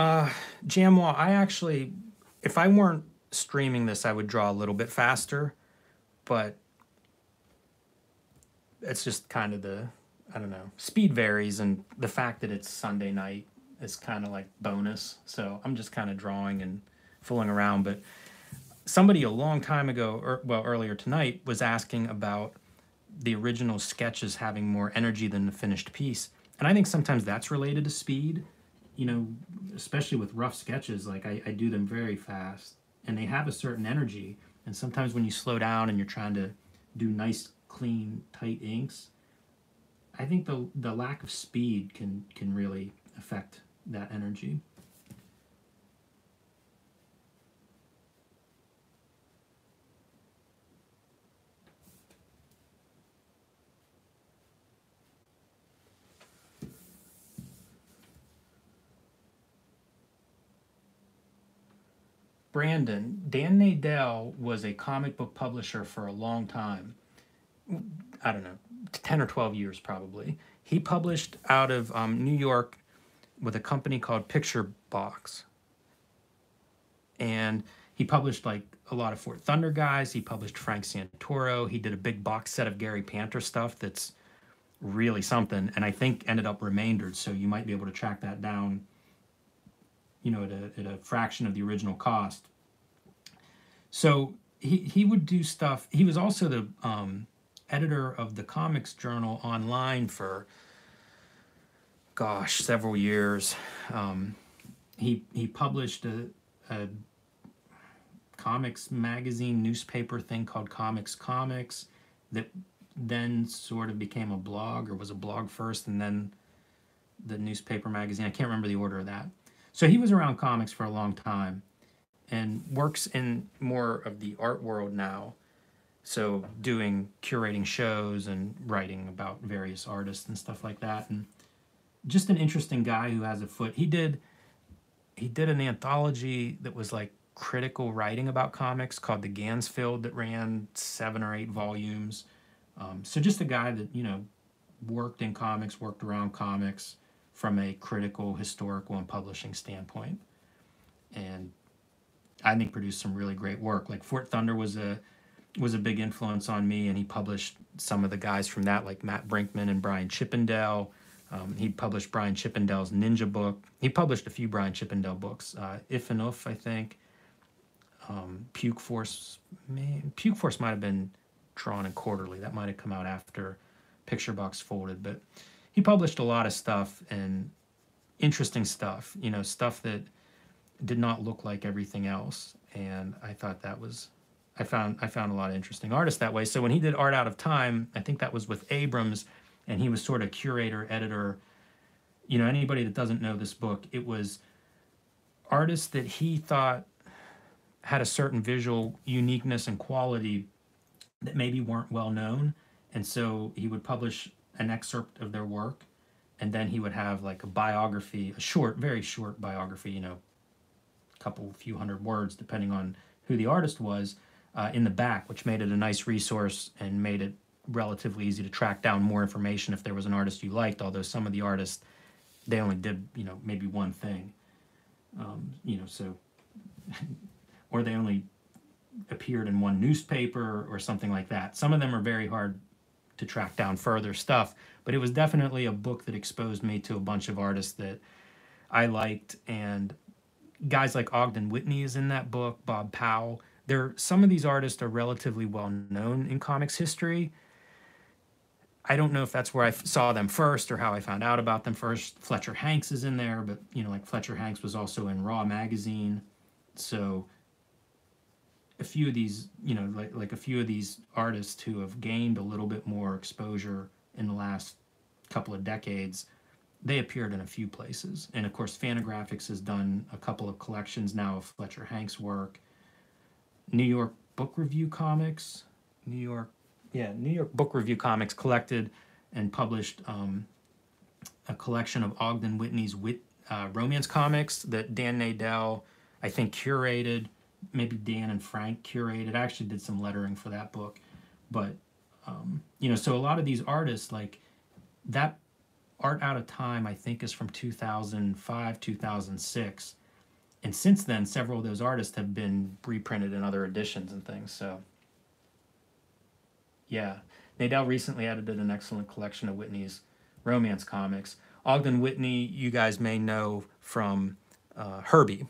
Uh, Jamwell, I actually, if I weren't streaming this, I would draw a little bit faster, but it's just kind of the, I don't know, speed varies, and the fact that it's Sunday night is kind of like bonus. So I'm just kind of drawing and fooling around. But somebody a long time ago, or well, earlier tonight, was asking about the original sketches having more energy than the finished piece. And I think sometimes that's related to speed you know, especially with rough sketches, like I, I do them very fast and they have a certain energy. And sometimes when you slow down and you're trying to do nice, clean, tight inks, I think the the lack of speed can can really affect that energy. Brandon, Dan Nadel was a comic book publisher for a long time. I don't know, 10 or 12 years probably. He published out of um, New York with a company called Picture Box. And he published like a lot of Fort Thunder guys. He published Frank Santoro. He did a big box set of Gary Panter stuff that's really something. And I think ended up remaindered. So you might be able to track that down you know, at a, at a fraction of the original cost. So he, he would do stuff. He was also the um, editor of the Comics Journal online for, gosh, several years. Um, he, he published a, a comics magazine newspaper thing called Comics Comics that then sort of became a blog or was a blog first and then the newspaper magazine. I can't remember the order of that. So he was around comics for a long time and works in more of the art world now. So doing curating shows and writing about various artists and stuff like that. And just an interesting guy who has a foot. He did he did an anthology that was like critical writing about comics called the Ganzfeld that ran seven or eight volumes. Um, so just a guy that you know worked in comics, worked around comics from a critical, historical, and publishing standpoint, and I think produced some really great work. Like Fort Thunder was a was a big influence on me, and he published some of the guys from that, like Matt Brinkman and Brian Chippendale. Um, he published Brian Chippendale's Ninja book. He published a few Brian Chippendale books, uh, If and Oof, I think. Um, Puke Force, man, Puke Force might have been Drawn and Quarterly. That might have come out after Picture Box folded, but he published a lot of stuff and interesting stuff. You know, stuff that did not look like everything else, and I thought that was. I found I found a lot of interesting artists that way. So when he did Art Out of Time, I think that was with Abrams and he was sort of curator, editor. You know, anybody that doesn't know this book, it was artists that he thought had a certain visual uniqueness and quality that maybe weren't well known. And so he would publish an excerpt of their work and then he would have like a biography, a short, very short biography, you know, a couple few hundred words depending on who the artist was uh, in the back, which made it a nice resource and made it relatively easy to track down more information if there was an artist you liked. Although some of the artists, they only did you know maybe one thing, um, you know so, [LAUGHS] or they only appeared in one newspaper or something like that. Some of them are very hard to track down further stuff, but it was definitely a book that exposed me to a bunch of artists that I liked and guys like Ogden Whitney is in that book, Bob Powell. There, some of these artists are relatively well known in comics history, I don't know if that's where I saw them first or how I found out about them first. Fletcher Hanks is in there, but you know, like Fletcher Hanks was also in Raw magazine, so a few of these, you know, like like a few of these artists who have gained a little bit more exposure in the last couple of decades, they appeared in a few places. And of course, Fantagraphics has done a couple of collections now of Fletcher Hanks' work. New York Book Review Comics, New York yeah, New York Book Review Comics collected and published um, a collection of Ogden Whitney's wit, uh, romance comics that Dan Nadel, I think, curated. Maybe Dan and Frank curated. I actually did some lettering for that book, but um, you know, so a lot of these artists like that art out of time. I think is from 2005, 2006, and since then, several of those artists have been reprinted in other editions and things. So yeah. Nadel recently edited an excellent collection of Whitney's romance comics. Ogden Whitney, you guys may know from uh, Herbie,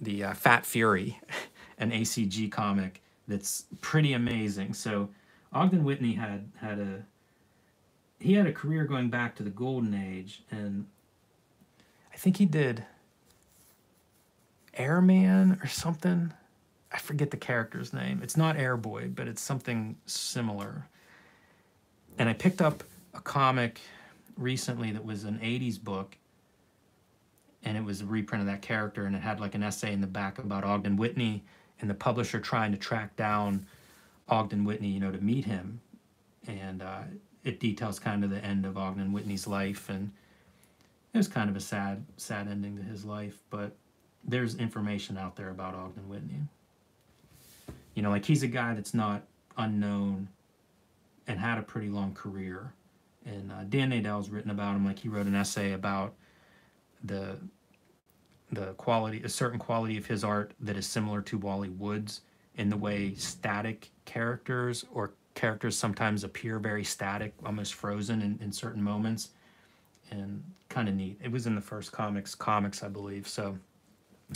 the uh, Fat Fury, [LAUGHS] an ACG comic that's pretty amazing. So Ogden Whitney had had a he had a career going back to the golden age, and I think he did Airman or something. I forget the character's name. It's not Airboy, but it's something similar. And I picked up a comic recently that was an 80s book and it was a reprint of that character and it had like an essay in the back about Ogden Whitney and the publisher trying to track down Ogden Whitney, you know, to meet him. And uh, it details kind of the end of Ogden Whitney's life and it was kind of a sad, sad ending to his life, but there's information out there about Ogden Whitney. You know, like he's a guy that's not unknown and had a pretty long career. And uh, Dan Nadel's written about him. Like he wrote an essay about the the quality, a certain quality of his art that is similar to Wally Wood's in the way static characters or characters sometimes appear very static, almost frozen in, in certain moments, and kind of neat. It was in the first comics, comics I believe. So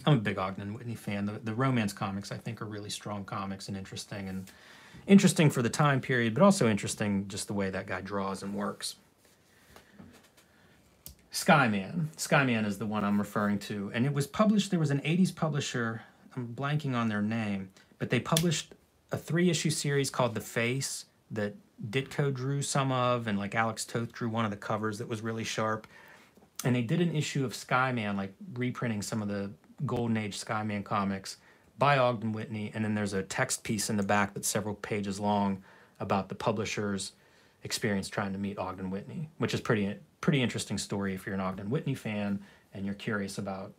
I'm a big Ogden Whitney fan. The, the romance comics, I think, are really strong comics and interesting, and interesting for the time period, but also interesting just the way that guy draws and works. Skyman. Skyman is the one I'm referring to, and it was published. There was an '80s publisher. I'm blanking on their name, but they published a three-issue series called The Face that Ditko drew some of, and like Alex Toth drew one of the covers that was really sharp. and they did an issue of Skyman, like reprinting some of the Golden Age Skyman comics by Ogden Whitney, and then there's a text piece in the back that's several pages long about the publisher's experience trying to meet Ogden Whitney, which is pretty pretty interesting story if you're an Ogden Whitney fan and you're curious about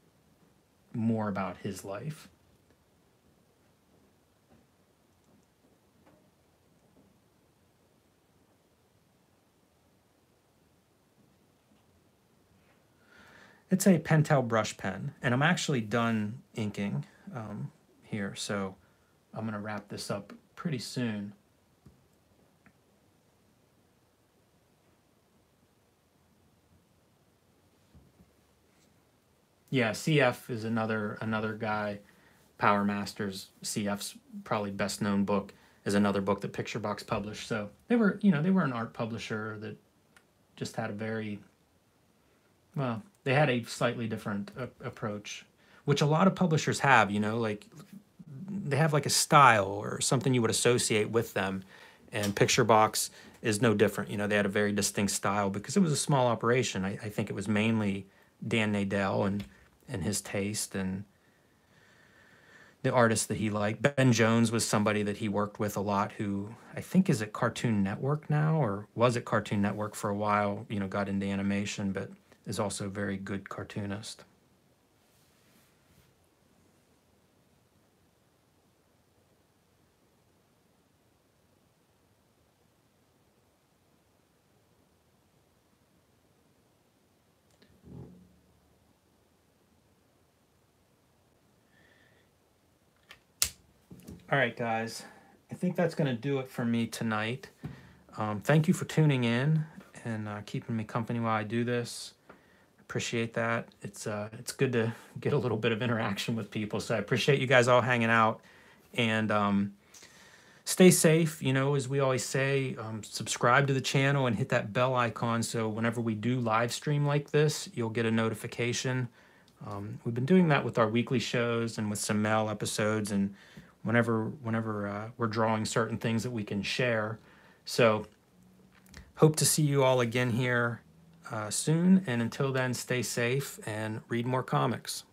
more about his life. It's a Pentel brush pen, and I'm actually done inking um, here, so I'm going to wrap this up pretty soon. Yeah, CF is another another guy. Powr Mastrs, CF's probably best known book is another book that Picture Box published. So they were, you know, they were an art publisher that just had a very well, they had a slightly different a- approach, which a lot of publishers have. You know, like they have like a style or something you would associate with them, and Picture Box is no different. You know, they had a very distinct style because it was a small operation. I, I think it was mainly Dan Nadel and and his taste and the artists that he liked. Ben Jones was somebody that he worked with a lot who I think is at Cartoon Network now or was at Cartoon Network for a while, you know, got into animation, but is also a very good cartoonist. All right, guys. I think that's going to do it for me tonight. Um, thank you for tuning in and uh, keeping me company while I do this appreciate that. It's uh, it's good to get a little bit of interaction with people. So I appreciate you guys all hanging out, and um, stay safe. You know, as we always say, um, subscribe to the channel and hit that bell icon so whenever we do live stream like this, you'll get a notification. Um, we've been doing that with our weekly shows and with some mail episodes, and whenever whenever uh, we're drawing certain things that we can share. So hope to see you all again here uh, soon. And until then, stay safe and read more comics.